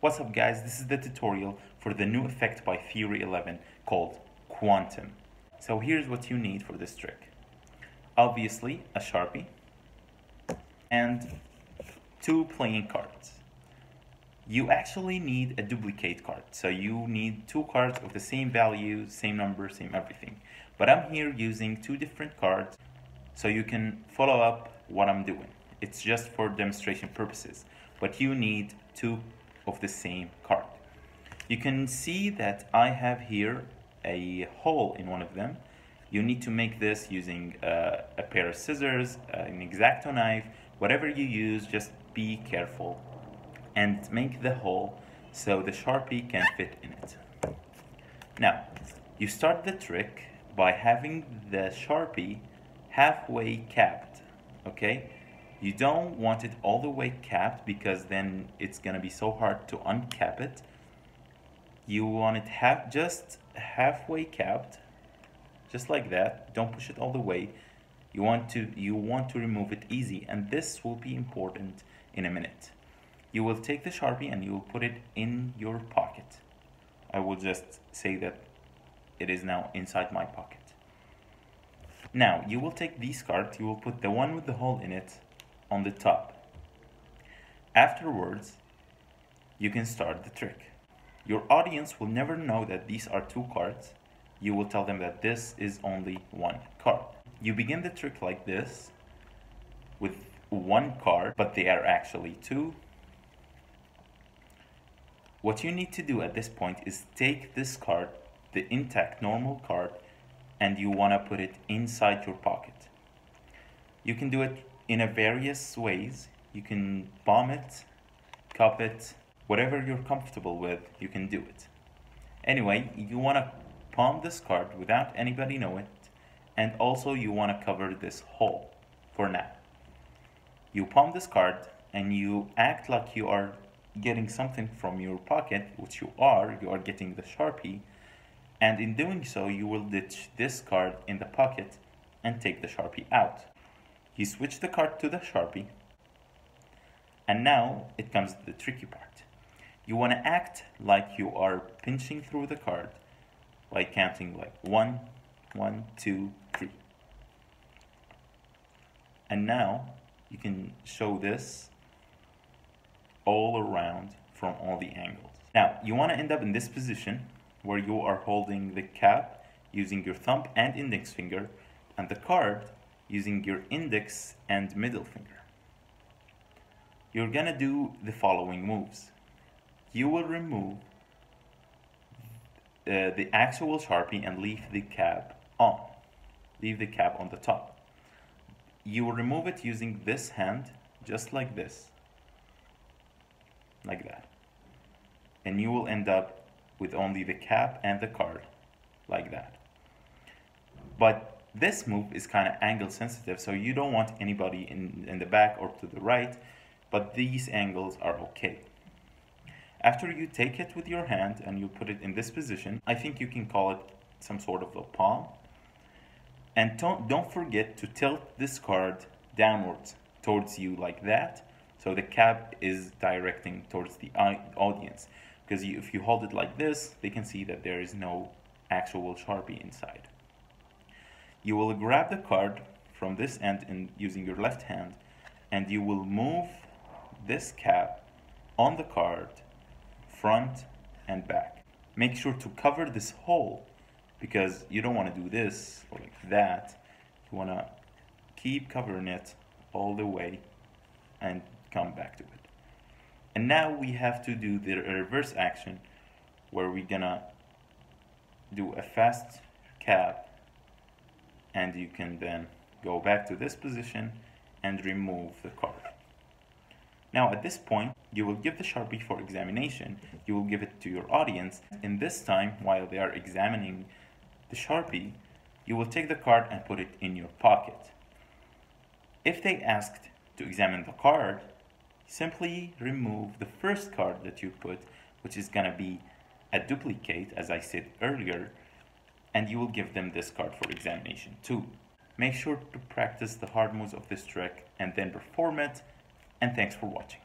What's up guys, this is the tutorial for the new effect by Theory 11 called Quantum. So here's what you need for this trick. Obviously a Sharpie and two playing cards. You actually need a duplicate card, so you need two cards of the same value, same number, same everything. But I'm here using two different cards so you can follow up what I'm doing. It's just for demonstration purposes, but you need two of the same card. You can see that I have here a hole in one of them. You need to make this using uh, a pair of scissors, uh, an X-Acto knife, whatever you use, just be careful and make the hole so the Sharpie can fit in it. Now, you start the trick by having the Sharpie halfway capped, okay? You don't want it all the way capped because then it's gonna be so hard to uncap it. You want it half, just halfway capped, just like that. Don't push it all the way. You want to you want to remove it easy, and this will be important in a minute. You will take the Sharpie and you will put it in your pocket. I will just say that it is now inside my pocket. Now, you will take these cards, you will put the one with the hole in it on the top. Afterwards, you can start the trick. Your audience will never know that these are two cards. You will tell them that this is only one card. You begin the trick like this with one card, but they are actually two. What you need to do at this point is take this card, the intact normal card, and you want to put it inside your pocket. You can do it in a various ways. You can palm it, cup it, whatever you're comfortable with, you can do it. Anyway, you want to palm this card without anybody know it, and also you want to cover this hole for now. You palm this card and you act like you are getting something from your pocket, which you are, you are getting the Sharpie, and in doing so, you will ditch this card in the pocket and take the Sharpie out. You switch the card to the Sharpie, and now it comes to the tricky part. You want to act like you are pinching through the card by counting like one, one, two, three. And now you can show this all around from all the angles. Now you want to end up in this position where you are holding the cap using your thumb and index finger and the card using your index and middle finger. You're gonna do the following moves. You will remove uh, the actual Sharpie and leave the cap on. Leave the cap on the top. You will remove it using this hand, just like this. Like that. And you will end up with only the cap and the card, like that. But this move is kind of angle sensitive, so you don't want anybody in, in the back or to the right, but these angles are okay. After you take it with your hand and you put it in this position, I think you can call it some sort of a palm. And don't, don't forget to tilt this card downwards towards you like that, so the cap is directing towards the audience because if you hold it like this, they can see that there is no actual Sharpie inside. You will grab the card from this end in using your left hand and you will move this cap on the card front and back. Make sure to cover this hole because you don't want to do this or like that. You want to keep covering it all the way and come back to it. And now we have to do the reverse action where we're gonna do a fast cap and you can then go back to this position and remove the card. Now at this point, you will give the Sharpie for examination. You will give it to your audience. In this time, while they are examining the Sharpie, you will take the card and put it in your pocket. If they asked to examine the card, simply remove the first card that you put, which is gonna be a duplicate, as I said earlier, and you will give them this card for examination too. Make sure to practice the hard moves of this trick and then perform it, and thanks for watching.